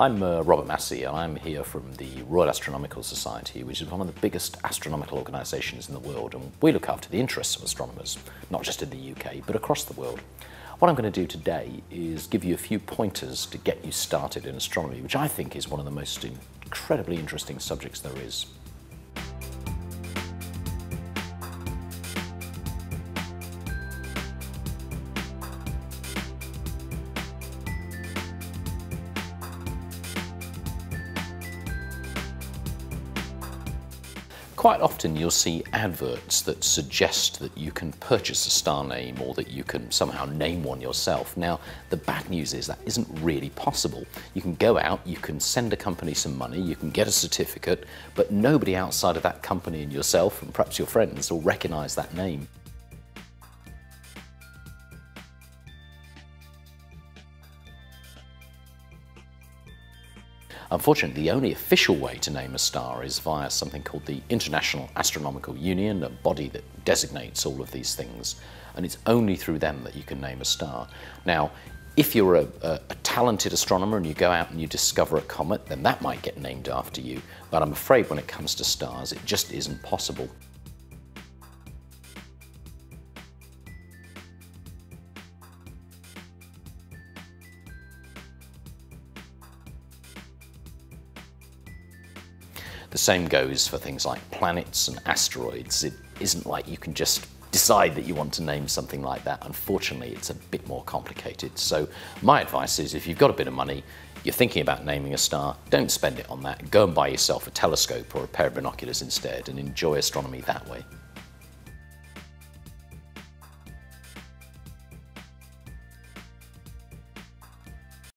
I'm uh, Robert Massey and I'm here from the Royal Astronomical Society, which is one of the biggest astronomical organisations in the world and we look after the interests of astronomers, not just in the UK but across the world. What I'm going to do today is give you a few pointers to get you started in astronomy, which I think is one of the most incredibly interesting subjects there is. Quite often you'll see adverts that suggest that you can purchase a star name or that you can somehow name one yourself. Now, the bad news is that isn't really possible. You can go out, you can send a company some money, you can get a certificate, but nobody outside of that company and yourself and perhaps your friends will recognise that name. Unfortunately, the only official way to name a star is via something called the International Astronomical Union, a body that designates all of these things, and it's only through them that you can name a star. Now, if you're a, a, a, talented astronomer and you go out and you discover a comet, then that might get named after you. But I'm afraid when it comes to stars, it just isn't possible. The same goes for things like planets and asteroids. It isn't like you can just decide that you want to name something like that. Unfortunately, it's a bit more complicated. So my advice is if you've got a bit of money, you're thinking about naming a star, don't spend it on that. Go and buy yourself a telescope or a pair of binoculars instead and enjoy astronomy that way.